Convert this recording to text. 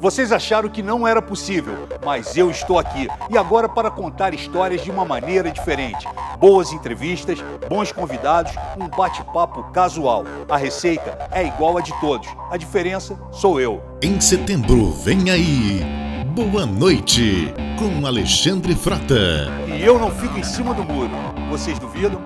Vocês acharam que não era possível, mas eu estou aqui e agora para contar histórias de uma maneira diferente. Boas entrevistas, bons convidados, um bate-papo casual. A receita é igual a de todos, a diferença sou eu. Em setembro, vem aí. Boa noite com Alexandre Frota. E eu não fico em cima do muro. Vocês duvidam?